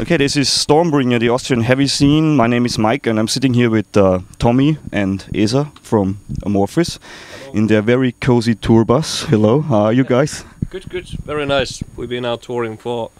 Okay, this is Stormbringer, the Austrian HeavyZine. My name is Mike, and I'm sitting here with uh, Tomi and Esa from Amorphis in their very cozy tour bus. Hello, how are you guys? Good, good, very nice. We've been out touring for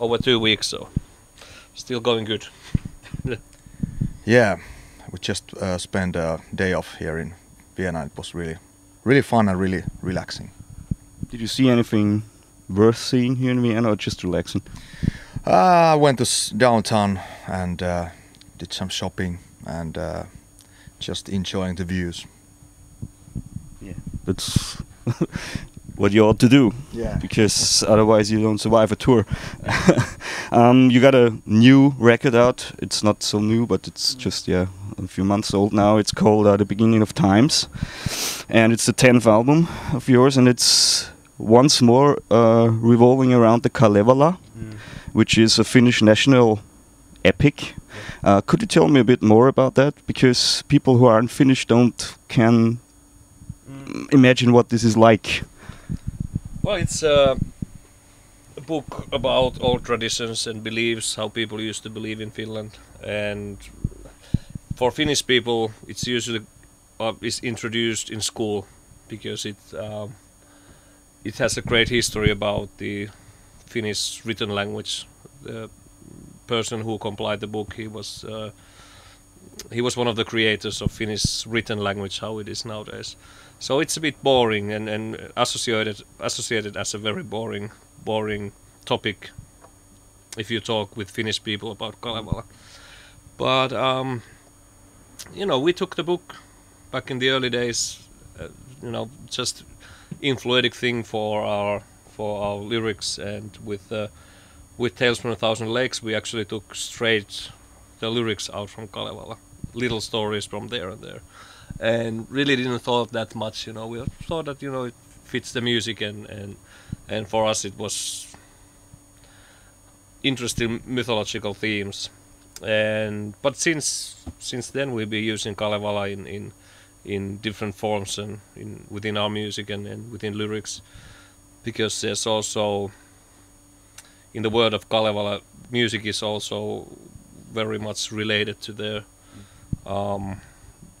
over two weeks, so still going good. yeah, we just uh, spent a day off here in Vienna. It was really, really fun and really relaxing. Did you see anything worth seeing here in Vienna, or just relaxing? Uh, I went to downtown and uh, did some shopping and uh, just enjoying the views. Yeah, that's what you ought to do. Yeah. Because otherwise you don't survive a tour. um, you got a new record out. It's not so new, but it's just yeah a few months old now. It's called uh, "The Beginning of Times," and it's the tenth album of yours, and it's once more uh, revolving around the Kalevala. Mm which is a Finnish national epic. Uh, could you tell me a bit more about that? Because people who aren't Finnish don't can mm. imagine what this is like. Well, it's uh, a book about old traditions and beliefs, how people used to believe in Finland, and for Finnish people, it's usually uh, is introduced in school because it uh, it has a great history about the Finnish written language. The person who compiled the book, he was uh, he was one of the creators of Finnish written language, how it is nowadays. So it's a bit boring and, and associated associated as a very boring boring topic if you talk with Finnish people about Kalevala. But um, you know, we took the book back in the early days, uh, you know, just influetic thing for our for our lyrics, and with uh, with Tales from a Thousand Lakes, we actually took straight the lyrics out from Kalevala, little stories from there and there, and really didn't thought that much. You know, we thought that you know it fits the music, and and and for us it was interesting mythological themes. And but since since then we've been using Kalevala in in in different forms and in within our music and, and within lyrics because there's also in the world of Kalevala, music is also very much related to the um,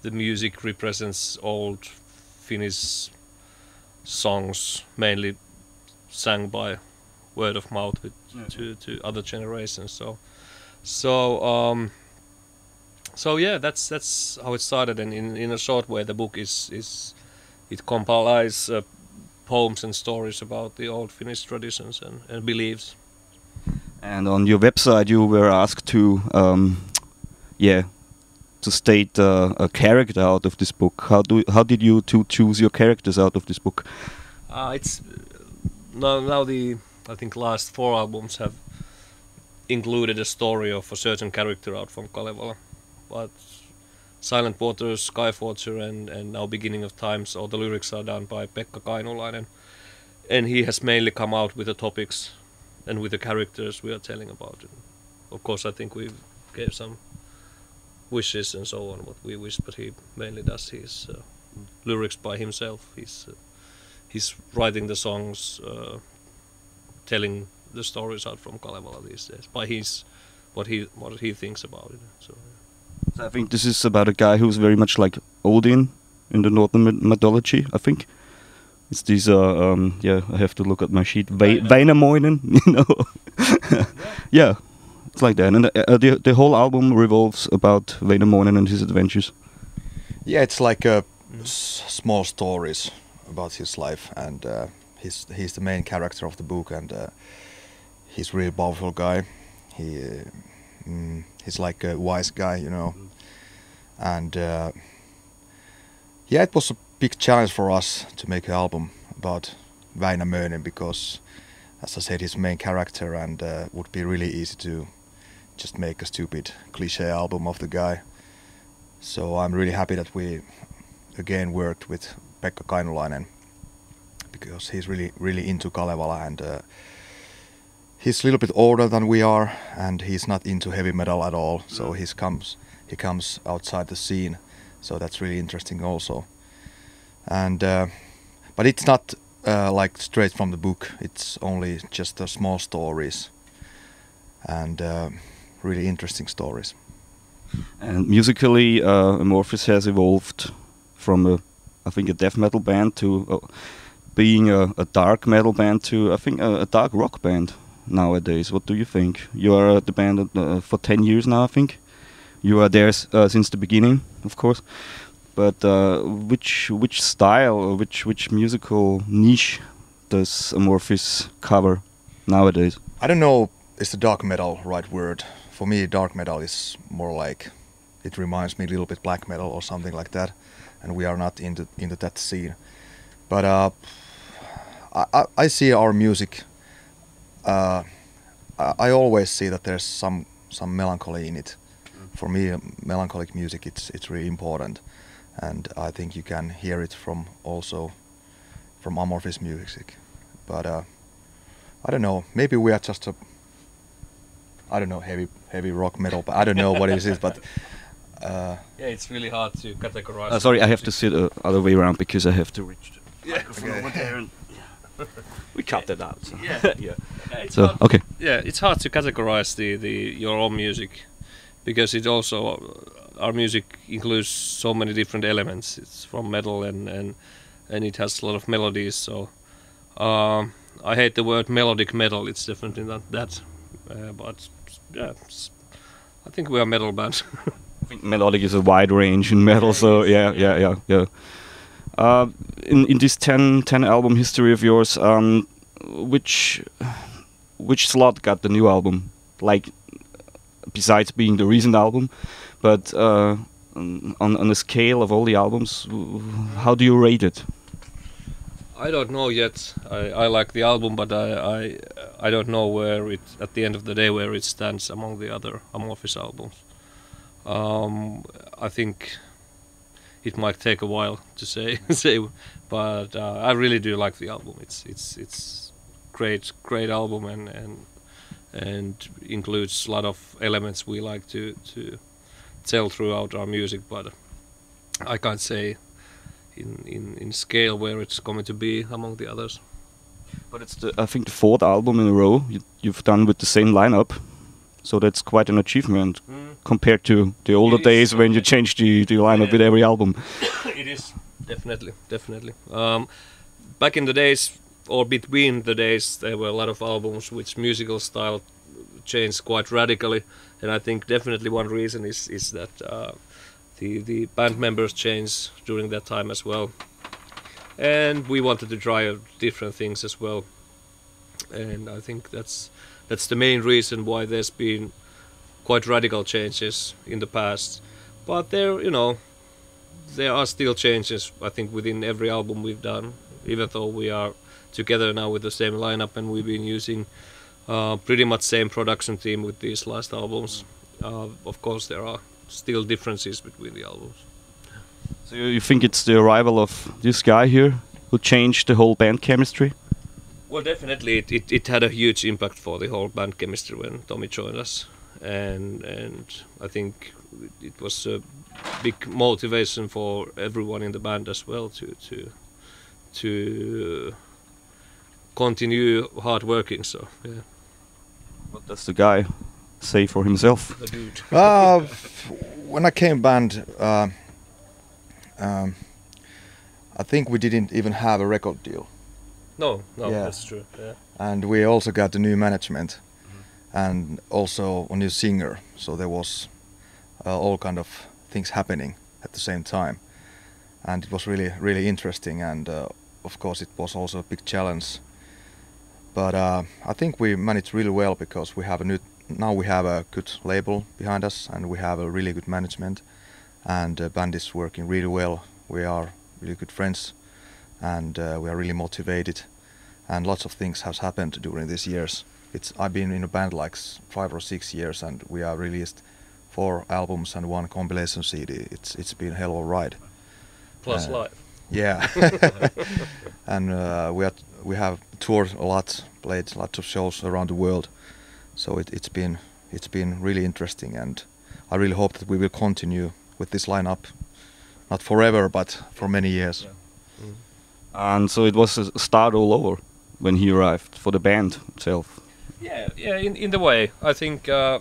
the music represents old Finnish songs, mainly sang by word of mouth with, to to other generations. So so um, so yeah, that's that's how it started. And in in a short way, the book is is it compiles. Uh, poems and stories about the old Finnish traditions and, and beliefs. And on your website, you were asked to, um, yeah, to state uh, a character out of this book. How do how did you to choose your characters out of this book? Uh, it's now now the I think last four albums have included a story of a certain character out from Kalevala, but Silent Waters, Skyforger, and, and now Beginning of Times. All the lyrics are done by Pekka Kainulainen. And he has mainly come out with the topics and with the characters we are telling about. it. of course, I think we gave some wishes and so on, what we wish, but he mainly does his uh, lyrics by himself. He's, uh, he's writing the songs, uh, telling the stories out from Kalevala these days by his what he what he thinks about it. So. Yeah. I think this is about a guy who's very much like Odin in the northern mythology. I think it's these. Uh, um, yeah, I have to look at my sheet. Va- Väinämöinen, you know. yeah, it's like that, and uh, the the whole album revolves about Väinämöinen and his adventures. Yeah, it's like uh, small stories about his life, and uh, he's he's the main character of the book, and uh, he's a really powerful guy. He uh, mm, he's like a wise guy, you know. And uh, yeah, it was a big challenge for us to make an album about Väinämöinen because, as I said, he's main character and uh, would be really easy to just make a stupid cliche album of the guy. So I'm really happy that we again worked with Pekka Kainulainen because he's really really into Kalevala and uh, he's a little bit older than we are, and he's not into heavy metal at all. So mm. he comes he comes outside the scene. So that's really interesting also. And uh, but it's not uh, like straight from the book. It's only just small stories. and uh, really interesting stories. And musically, uh, Amorphis has evolved from a, I think, a death metal band to uh, being a, a dark metal band to, I think, a, a dark rock band nowadays. What do you think? You are at the band uh, for 10 years now, I think. You are there uh, since the beginning, of course. But uh, which which style or which which musical niche does Amorphis cover nowadays? I don't know is the dark metal right word. For me, dark metal is more like it reminds me a little bit black metal or something like that, and we are not into into that scene. But uh, I, I- see our music. Uh, I always see that there's some some melancholy in it. For me, melancholic music it's it's really important, and I think you can hear it from also from Amorphis music. But uh, I don't know. Maybe we are just a I don't know heavy heavy rock metal, but I don't know what it is. But uh, Yeah, it's really hard to categorize. Uh, sorry, I have to sit uh, other way around because I have to reach the Yeah. microphone Okay. over there. And, we cut that out. So. Yeah. yeah. Yeah, it's So hard, okay. yeah, it's hard to categorize the, the your own music because it also our music includes so many different elements. It's from metal and and and it has a lot of melodies. So um, I hate the word melodic metal. It's definitely not that. Uh, but yeah, I think we are metal band. I think melodic is a wide range in metal, so yeah, yeah, yeah, yeah. Uh, in in this 10, 10 album history of yours, um, which which slot got the new album? Like, besides being the recent album, but uh, on on a scale of all the albums, how do you rate it? I don't know yet. I, I like the album, but I, I I don't know where it at the end of the day where it stands among the other Amorphis albums. Um, I think it might take a while to say say, but uh, I really do like the album. It's it's it's great great album and and and includes a lot of elements we like to to tell throughout our music, but I can't say in, in, in scale where it's going to be among the others. But it's the, I think the fourth album in a row you, you've done with the same lineup, so that's quite an achievement compared to the older It is, days when you changed the, the lineup with every album. it is definitely, definitely. Um, back in the days, or between the days, there were a lot of albums which musical style changed quite radically, and I think definitely one reason is is that uh, the the band members changed during that time as well, and we wanted to try different things as well, and I think that's that's the main reason why there's been quite radical changes in the past, but there you know there are still changes I think within every album we've done even though we are together now with the same lineup and we've been using uh, pretty much same production team with these last albums. Uh, of course there are still differences between the albums. So you, you think it's the arrival of this guy here who changed the whole band chemistry? well definitely it, it, it had a huge impact for the whole band chemistry when Tomi joined us. And and I think it was a big motivation for everyone in the band as well to to to continue hard working so yeah What does the guy say for himself? the dude uh, when I came band, uh, um, I think we didn't even have a record deal, no no Yeah. that's true yeah and we also got the new management, and also a new singer. So there was uh, all kind of things happening at the same time, and it was really really interesting. And uh, of course, it was also a big challenge. But uh, I think we managed really well because we have a new now we have a good label behind us, and we have a really good management, and the band is working really well. We are really good friends, and uh, we are really motivated, and lots of things has happened during these years. It's I've been in a band like five or six years, and we have released four albums and one compilation CD. It's it's been a hell of a ride. plus Uh, live Yeah, and uh, we had we have toured a lot, played lots of shows around the world, so it, it's been it's been really interesting, and I really hope that we will continue with this lineup, not forever, but for many years. And so it was a start all over when he arrived for the band itself. Yeah, yeah. In in the way, I think. Uh,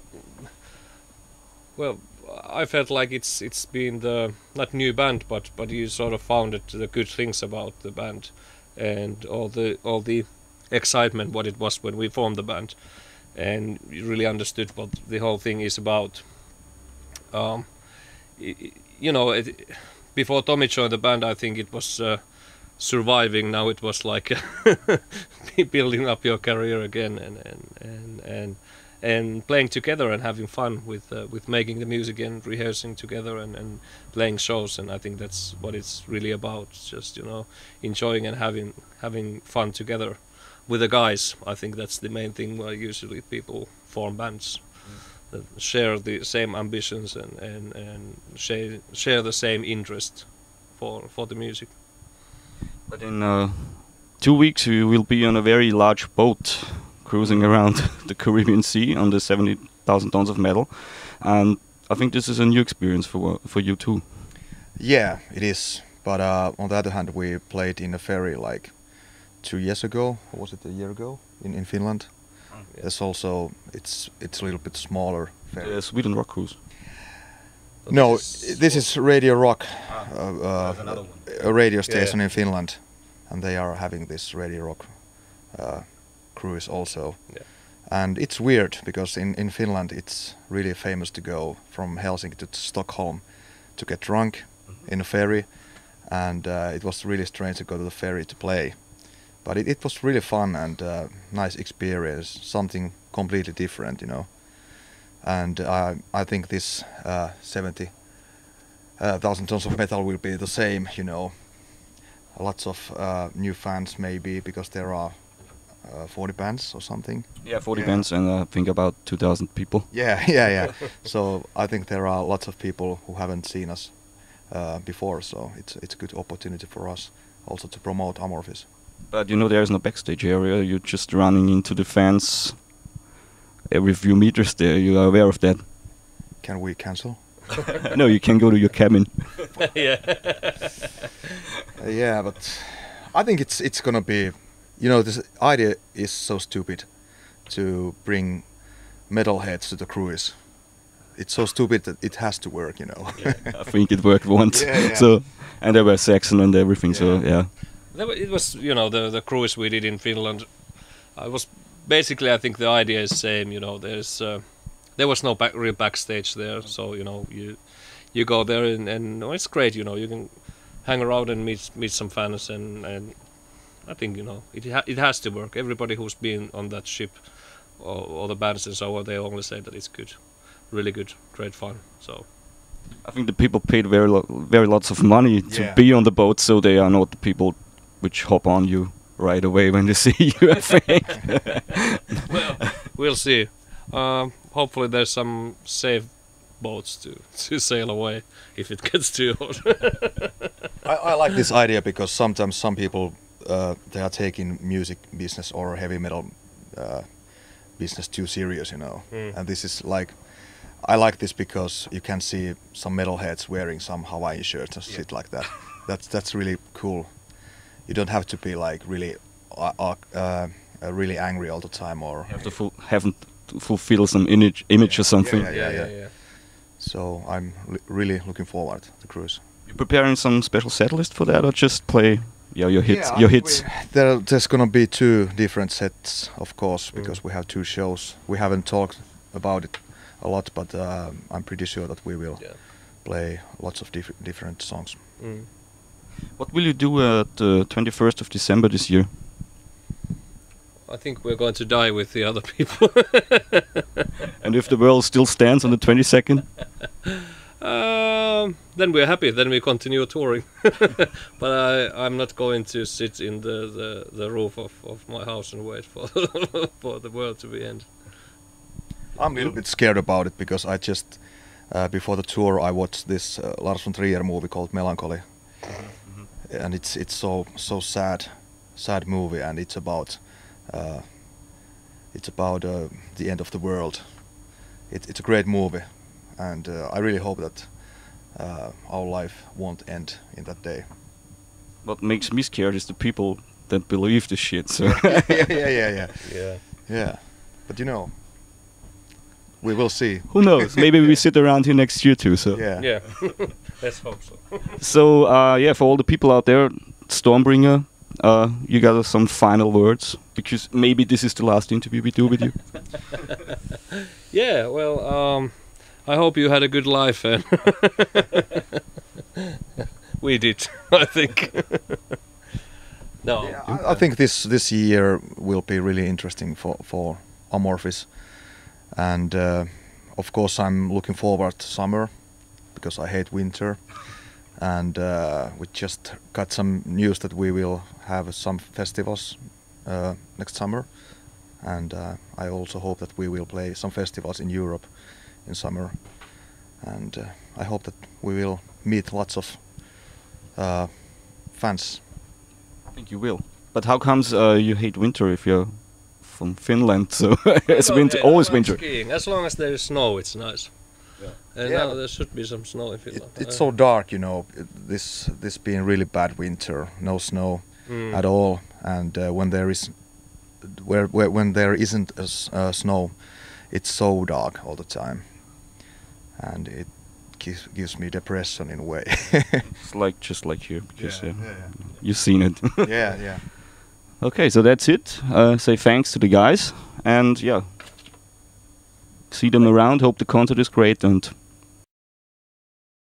well, I felt like it's it's been the not new band, but but you sort of found it the good things about the band, and all the all the excitement what it was when we formed the band, and you really understood what the whole thing is about. Um, you know, it, before Tomi joined the band, I think it was uh, surviving. Now it was like building up your career again, and and and and, and playing together and having fun with uh, with making the music and rehearsing together and, and playing shows. And I think that's what it's really about. Just you know, enjoying and having having fun together with the guys. I think that's the main thing. Why usually people form bands. That share the same ambitions and, and, and share share the same interest for for the music. But in uh, two weeks, we will be on a very large boat cruising around the Caribbean Sea on the 70,000 tons of metal, and I think this is a new experience for for you too. Yeah, it is. But uh, on the other hand, we played in a ferry like two years ago. Or was it a year ago in, in Finland? Yeah. There's also it's it's a little bit smaller ferry. The Sweden Rock Cruise. But no, this is- this is Radio Rock, Ah, uh, uh, another a radio station Yeah. in Finland, and they are having this Radio Rock uh, cruise also. Yeah. And it's weird because in, in Finland it's really famous to go from Helsinki to Stockholm to get drunk in a ferry, and uh, it was really strange to go to the ferry to play. But it, it was really fun and uh, nice experience, something completely different, you know. And uh, I think this uh, 70 uh, tons of metal will be the same, you know. Lots of uh, new fans maybe because there are uh, 40 bands or something. Yeah, 40 Yeah. bands and uh, I think about 2,000 people. Yeah, yeah, yeah. so I think there are lots of people who haven't seen us uh, before, so it's it's a good opportunity for us also to promote Amorphis. But you know, there is no backstage area. You're just running into the fans every few meters there. You are aware of that. Can we cancel? no, you can go to your cabin. yeah. Uh, yeah, but I think it's it's gonna be, you know, this idea is so stupid to bring metalheads to the cruise. It's so stupid that it has to work, you know. I think it worked once. Yeah, yeah. So, and there were Saxon and everything. So Yeah. yeah. There wa- It was, you know, the the cruise we did in Finland. I was basically, I think the idea is same. You know, there's uh, there was no back, real backstage there, so you know you you go there and, and no, it's great. You know, you can hang around and meet meet some fans and and I think you know it ha- it has to work. Everybody who's been on that ship or, or the bands and so on, they only say that it's good, really good, great fun. So I think the people paid very lo- very lots of money to Yeah. be on the boat, so they are not the people which hop on you right away when they see you. I think. well, we'll see. Um, hopefully, there's some safe boats to, to sail away if it gets too hot. I, I like this idea because sometimes some people they are taking music business or heavy metal uh, business too serious, you know. Mm. And this is like, I like this because you can see some metalheads wearing some Hawaiian shirts and shit like that. That's that's really cool. You don't have to be like really, uh, uh, uh, really angry all the time or. have to ful- haven't to fulfill some image image or something. Yeah, yeah. Yeah. So I'm li- really looking forward to the cruise. You preparing some special set list for that, or just play yeah your hits Yeah, your hits? we- There, there's gonna be two different sets, of course, Mm. because we have two shows. We haven't talked about it a lot, but uh, I'm pretty sure that we will Yeah. play lots of diff- different songs. Mm. What will you do at the 21st of December this year? I think we're going to die with the other people. And if the world still stands on the 22nd, um, then we're happy. Then we continue touring. but I, I'm not going to sit in the, the, the roof of, of my house and wait for for the world to be end. I'm a little bit scared about it because I just uh, before the tour I watched this uh, Lars von Trier movie called Melancholy, and it's it's so so sad, sad movie, and it's about uh, it's about uh, the end of the world. It, it's a great movie, and uh, I really hope that uh, our life won't end in that day. what makes me scared is the people that believe the shit. So yeah, yeah, yeah, yeah, Yeah. yeah. But you know, we will see. Who knows? Maybe we sit around here next year too. So Yeah. Yeah, let's hope so. So uh, yeah, for all the people out there, Stormbringer, uh, you got some final words because maybe this is the last interview we do with you. Yeah, well, um, I hope you had a good life, and we did, I think. no, Yeah, I, I think this this year will be really interesting for for Amorphis, and uh, of course I'm looking forward to summer because I hate winter, and uh, we just got some news that we will have some festivals uh, next summer, and uh, I also hope that we will play some festivals in Europe in summer, and uh, I hope that we will meet lots of uh, fans. I think you will. But how comes uh, you hate winter if you're from Finland? So it's No, winter, yeah, always I'm winter. Skiing. As long as there is snow, it's nice. And Yeah, now there should be some snow in It, it's Uh, so dark, you know. This this being really bad winter, no snow mm. at all, and uh, when there is, where, where when there isn't a s- uh, snow, it's so dark all the time, and it gives, gives me depression in a way. It's like just like here because Yeah, yeah, yeah, you've seen it. yeah, yeah. okay, so that's it. Uh, say thanks to the guys and yeah, see them around. Hope the concert is great and